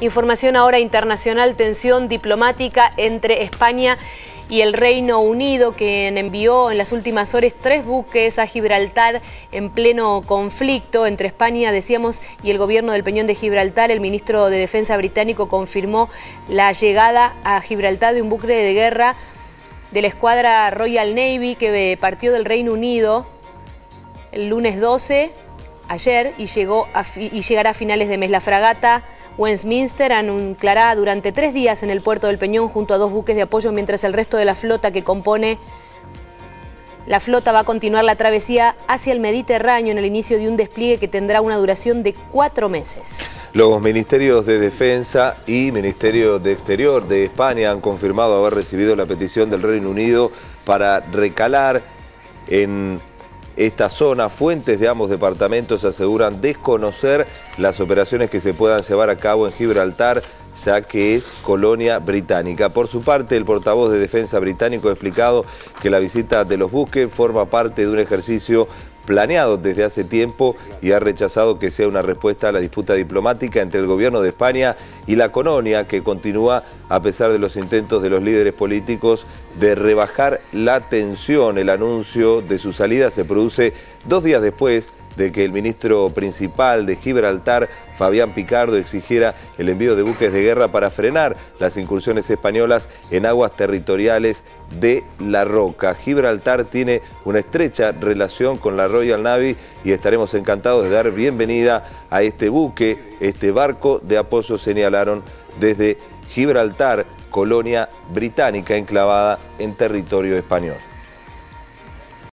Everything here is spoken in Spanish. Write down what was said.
Información ahora internacional, tensión diplomática entre España y el Reino Unido, quien envió en las últimas horas tres buques a Gibraltar en pleno conflicto entre España, decíamos, y el gobierno del Peñón de Gibraltar. El ministro de Defensa británico confirmó la llegada a Gibraltar de un buque de guerra de la escuadra Royal Navy que partió del Reino Unido el lunes 12, ayer, y, llegó y llegará a finales de mes. La fragata Westminster anclará durante tres días en el puerto del Peñón junto a dos buques de apoyo, mientras el resto de la flota que compone la flota va a continuar la travesía hacia el Mediterráneo en el inicio de un despliegue que tendrá una duración de cuatro meses. Los ministerios de Defensa y Ministerio de Exterior de España han confirmado haber recibido la petición del Reino Unido para recalar en esta zona. Fuentes de ambos departamentos aseguran desconocer las operaciones que se puedan llevar a cabo en Gibraltar, ya que es colonia británica. Por su parte, el portavoz de Defensa británico ha explicado que la visita de los buques forma parte de un ejercicio planeado desde hace tiempo y ha rechazado que sea una respuesta a la disputa diplomática entre el gobierno de España y la colonia que continúa a pesar de los intentos de los líderes políticos de rebajar la tensión. El anuncio de su salida se produce dos días después de que el ministro principal de Gibraltar, Fabián Picardo, exigiera el envío de buques de guerra para frenar las incursiones españolas en aguas territoriales de La Roca. Gibraltar tiene una estrecha relación con la Royal Navy y estaremos encantados de dar bienvenida a este buque, este barco de apoyo, señalaron desde Gibraltar, colonia británica enclavada en territorio español.